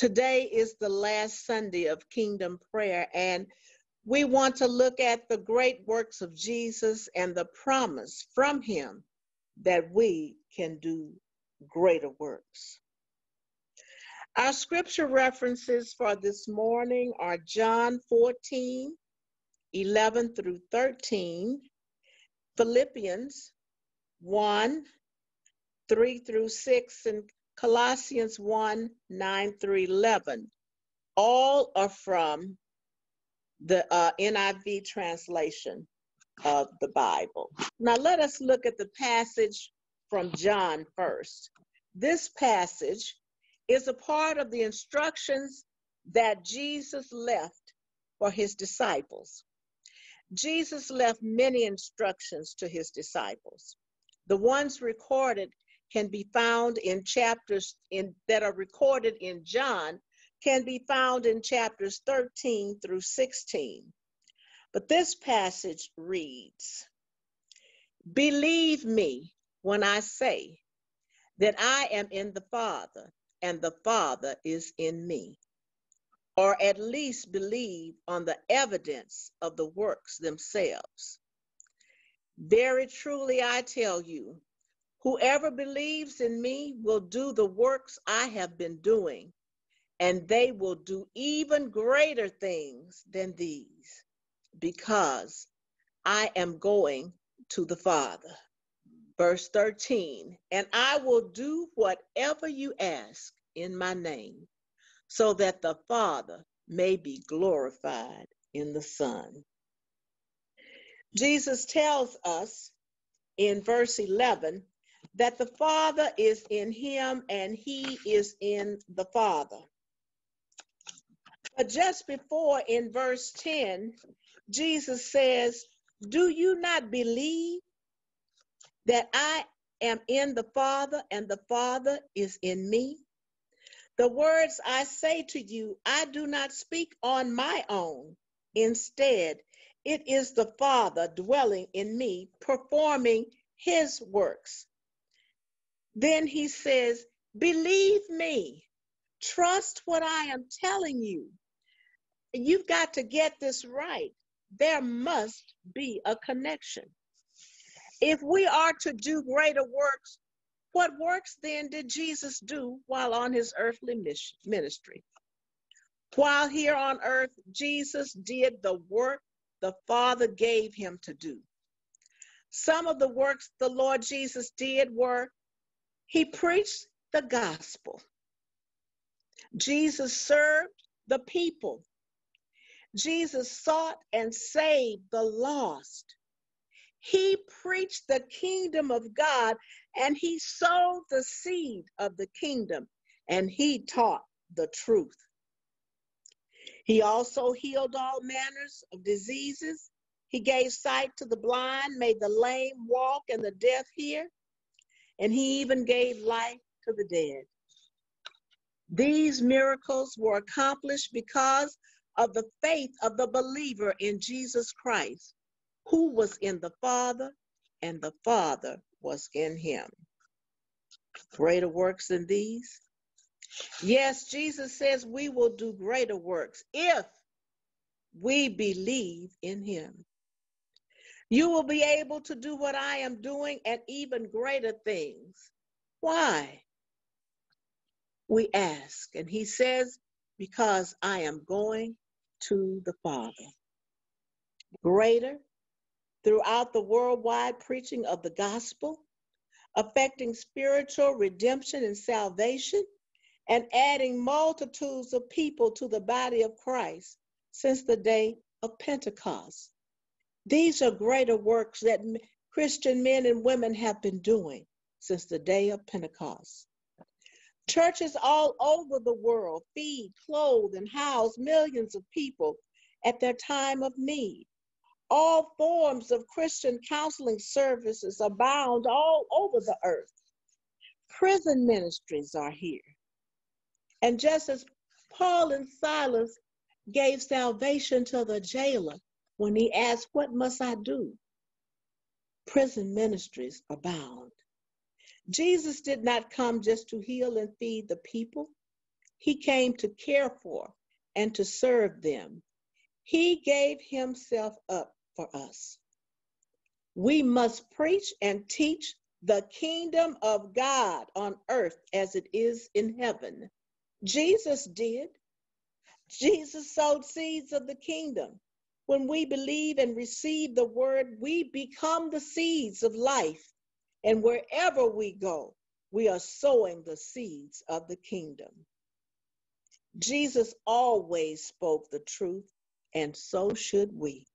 Today is the last Sunday of Kingdom Prayer, and we want to look at the great works of Jesus and the promise from him that we can do greater works. Our scripture references for this morning are John 14, 11 through 13, Philippians 1, 3 through 6, and Colossians 1 9 through 11. All are from the uh, NIV translation of the Bible. Now, let us look at the passage from John first. This passage is a part of the instructions that Jesus left for his disciples. Jesus left many instructions to his disciples. The ones recorded can be found in chapters in, that are recorded in John can be found in chapters 13 through 16. But this passage reads Believe me when I say that I am in the Father and the Father is in me, or at least believe on the evidence of the works themselves. Very truly, I tell you, Whoever believes in me will do the works I have been doing, and they will do even greater things than these, because I am going to the Father. Verse 13, and I will do whatever you ask in my name, so that the Father may be glorified in the Son. Jesus tells us in verse 11 that the Father is in him and he is in the Father. But just before in verse 10, Jesus says, Do you not believe that I am in the Father and the Father is in me? The words I say to you, I do not speak on my own. Instead, it is the Father dwelling in me, performing his works. Then he says, Believe me, trust what I am telling you. You've got to get this right. There must be a connection. If we are to do greater works, what works then did Jesus do while on his earthly ministry? While here on earth, Jesus did the work the Father gave him to do. Some of the works the Lord Jesus did were he preached the gospel. Jesus served the people. Jesus sought and saved the lost. He preached the kingdom of God and he sowed the seed of the kingdom and he taught the truth. He also healed all manners of diseases. He gave sight to the blind, made the lame walk and the deaf hear and he even gave life to the dead. These miracles were accomplished because of the faith of the believer in Jesus Christ, who was in the Father, and the Father was in him. Greater works than these? Yes, Jesus says we will do greater works if we believe in him. You will be able to do what I am doing and even greater things. Why? We ask. And he says, Because I am going to the Father. Greater throughout the worldwide preaching of the gospel, affecting spiritual redemption and salvation, and adding multitudes of people to the body of Christ since the day of Pentecost. These are greater works that Christian men and women have been doing since the day of Pentecost. Churches all over the world feed, clothe, and house millions of people at their time of need. All forms of Christian counseling services abound all over the earth. Prison ministries are here. And just as Paul and Silas gave salvation to the jailer, when he asked, What must I do? Prison ministries abound. Jesus did not come just to heal and feed the people, He came to care for and to serve them. He gave himself up for us. We must preach and teach the kingdom of God on earth as it is in heaven. Jesus did. Jesus sowed seeds of the kingdom. When we believe and receive the word, we become the seeds of life. And wherever we go, we are sowing the seeds of the kingdom. Jesus always spoke the truth, and so should we.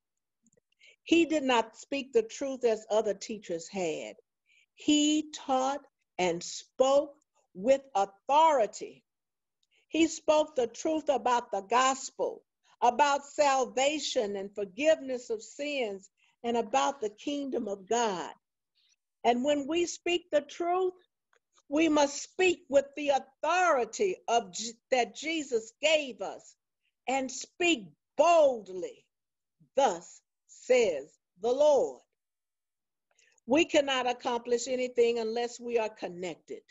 He did not speak the truth as other teachers had. He taught and spoke with authority. He spoke the truth about the gospel, about salvation and forgiveness of sins, and about the kingdom of God. And when we speak the truth, we must speak with the authority of that Jesus gave us and speak boldly. Thus says the Lord. We cannot accomplish anything unless we are connected.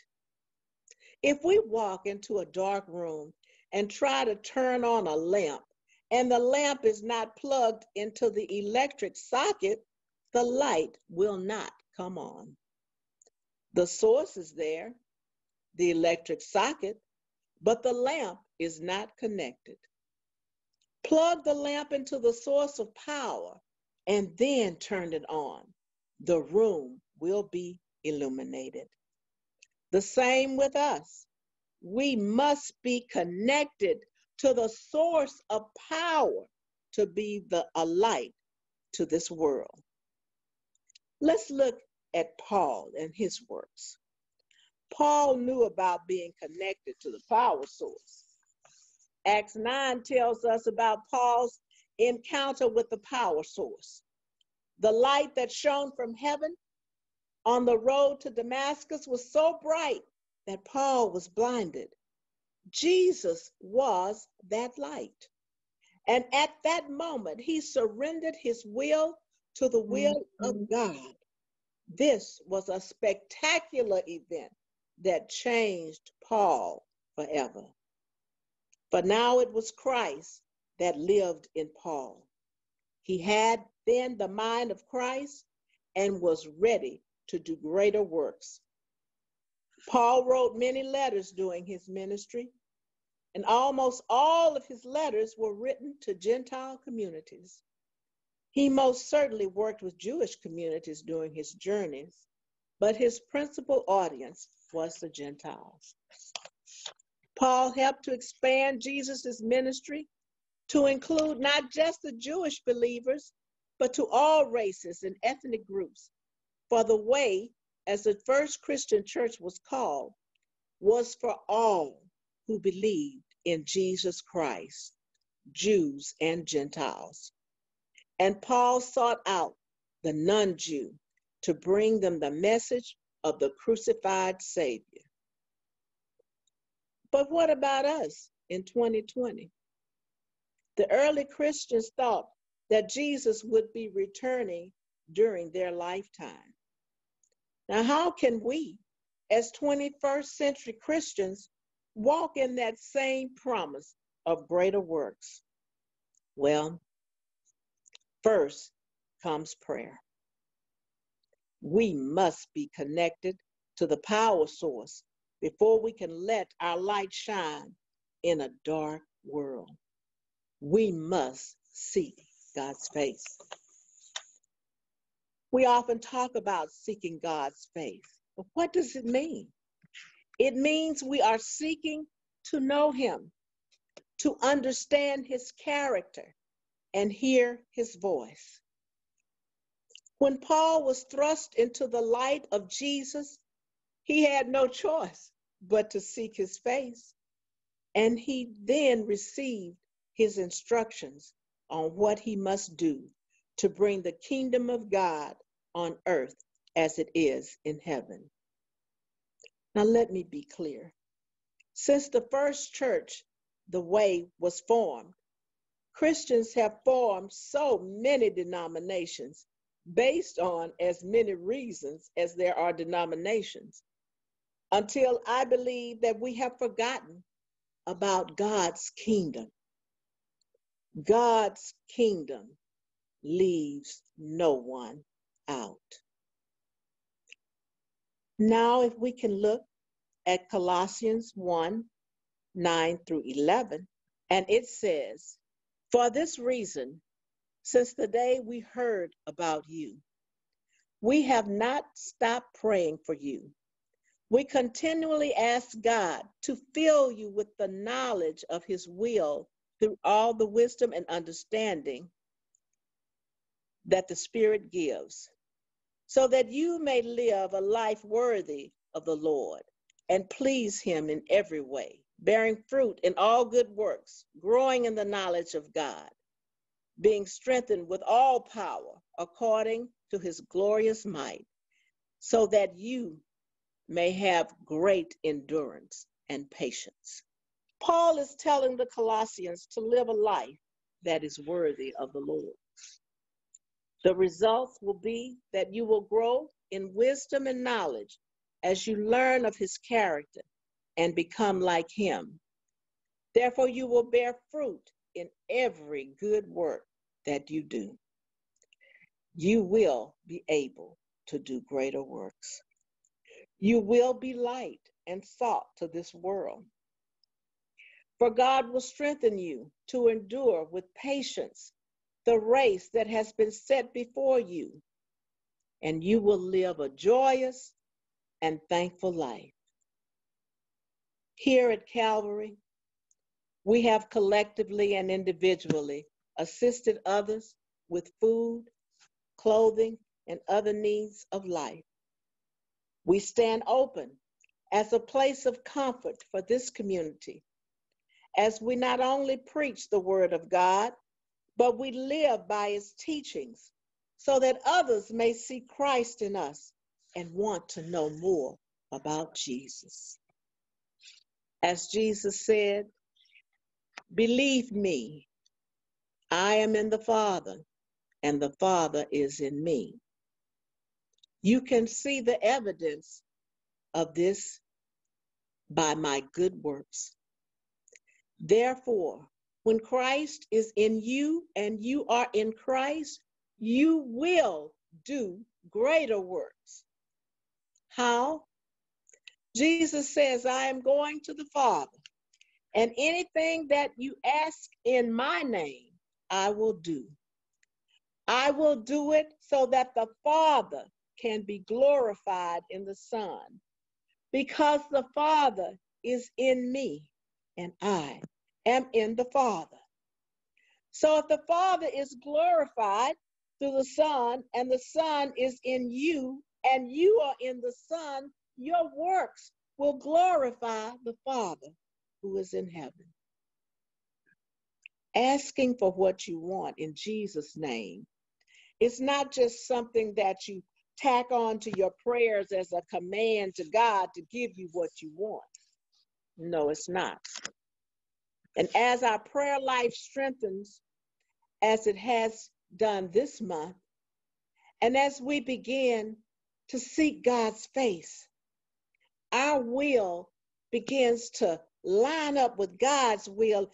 If we walk into a dark room and try to turn on a lamp and the lamp is not plugged into the electric socket, the light will not come on. The source is there, the electric socket, but the lamp is not connected. Plug the lamp into the source of power and then turn it on. The room will be illuminated. The same with us. We must be connected to the source of power to be the a light to this world. Let's look at Paul and his works. Paul knew about being connected to the power source. Acts 9 tells us about Paul's encounter with the power source. The light that shone from heaven on the road to Damascus was so bright that Paul was blinded. Jesus was that light. And at that moment, he surrendered his will to the will mm-hmm. of God. This was a spectacular event that changed Paul forever. But now it was Christ that lived in Paul. He had then the mind of Christ and was ready to do greater works. Paul wrote many letters during his ministry, and almost all of his letters were written to Gentile communities. He most certainly worked with Jewish communities during his journeys, but his principal audience was the Gentiles. Paul helped to expand Jesus' ministry to include not just the Jewish believers, but to all races and ethnic groups. For the way, as the first Christian church was called, was for all who believed in Jesus Christ, Jews and Gentiles. And Paul sought out the non Jew to bring them the message of the crucified Savior. But what about us in 2020? The early Christians thought that Jesus would be returning during their lifetime. Now, how can we, as 21st century Christians, walk in that same promise of greater works? Well, first comes prayer we must be connected to the power source before we can let our light shine in a dark world. We must seek God's face. We often talk about seeking God's face, but what does it mean? It means we are seeking to know Him, to understand His character, and hear His voice. When Paul was thrust into the light of Jesus, he had no choice but to seek his face. And he then received his instructions on what he must do to bring the kingdom of God on earth as it is in heaven. Now, let me be clear. Since the first church, the way was formed, Christians have formed so many denominations based on as many reasons as there are denominations until I believe that we have forgotten about God's kingdom. God's kingdom leaves no one out. Now, if we can look at Colossians 1 9 through 11, and it says, For this reason, since the day we heard about you, we have not stopped praying for you. We continually ask God to fill you with the knowledge of His will through all the wisdom and understanding that the Spirit gives, so that you may live a life worthy of the Lord and please Him in every way, bearing fruit in all good works, growing in the knowledge of God, being strengthened with all power according to His glorious might, so that you may have great endurance and patience. Paul is telling the Colossians to live a life that is worthy of the Lord. The results will be that you will grow in wisdom and knowledge as you learn of his character and become like him. Therefore, you will bear fruit in every good work that you do. You will be able to do greater works. You will be light and salt to this world. For God will strengthen you to endure with patience the race that has been set before you, and you will live a joyous and thankful life. Here at Calvary, we have collectively and individually assisted others with food, clothing, and other needs of life. We stand open as a place of comfort for this community as we not only preach the word of God, but we live by its teachings so that others may see Christ in us and want to know more about Jesus. As Jesus said, Believe me, I am in the Father, and the Father is in me. You can see the evidence of this by my good works. Therefore, when Christ is in you and you are in Christ, you will do greater works. How? Jesus says, I am going to the Father, and anything that you ask in my name, I will do. I will do it so that the Father can be glorified in the Son, because the Father is in me and I am in the Father. So if the Father is glorified through the Son, and the Son is in you, and you are in the Son, your works will glorify the Father who is in heaven. Asking for what you want in Jesus' name. It's not just something that you tack on to your prayers as a command to God to give you what you want. No, it's not. And as our prayer life strengthens, as it has done this month, and as we begin to seek God's face, our will begins to line up with God's will,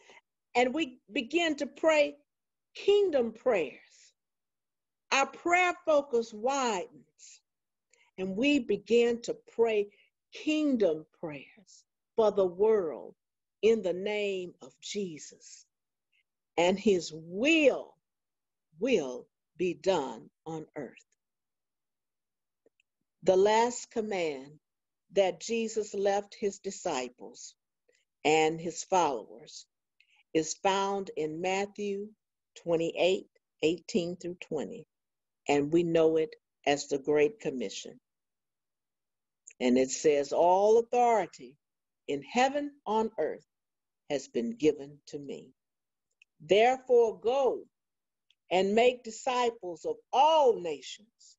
and we begin to pray kingdom prayers. Our prayer focus widens, and we begin to pray kingdom prayers for the world in the name of Jesus. And his will will be done on earth. The last command that Jesus left his disciples and his followers is found in Matthew 28 18 through 20, and we know it as the Great Commission. And it says, All authority in heaven on earth has been given to me. Therefore, go and make disciples of all nations,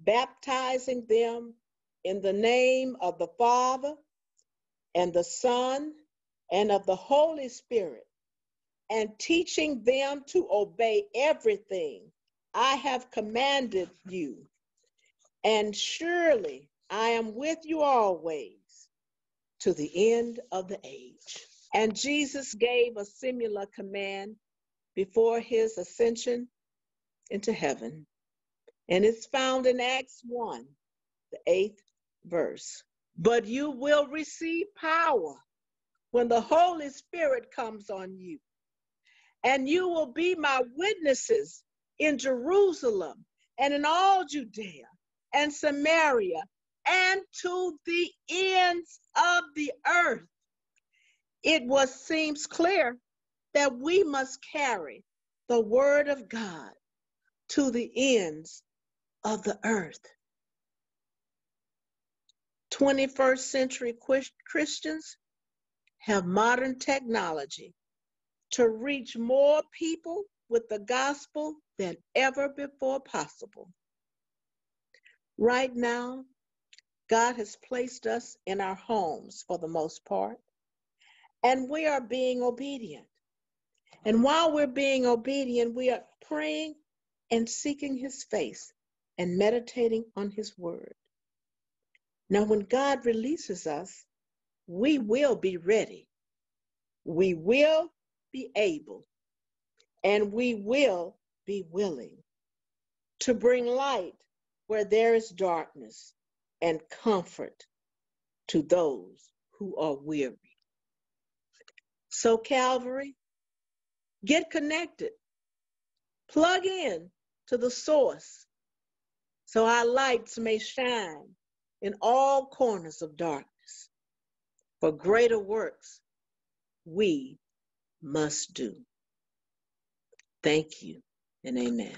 baptizing them in the name of the Father and the Son and of the Holy Spirit, and teaching them to obey everything I have commanded you. And surely I am with you always to the end of the age. And Jesus gave a similar command before his ascension into heaven. And it's found in Acts 1, the eighth verse. But you will receive power when the Holy Spirit comes on you. And you will be my witnesses in Jerusalem and in all Judea and Samaria and to the ends of the earth. It was seems clear that we must carry the word of God to the ends of the earth. 21st century Christians have modern technology to reach more people with the gospel than ever before possible. Right now, God has placed us in our homes for the most part, and we are being obedient. And while we're being obedient, we are praying and seeking his face and meditating on his word. Now, when God releases us, we will be ready. We will be able and we will be willing to bring light where there is darkness and comfort to those who are weary. So, Calvary, get connected, plug in to the source so our lights may shine in all corners of darkness. For greater works we must do. Thank you and amen.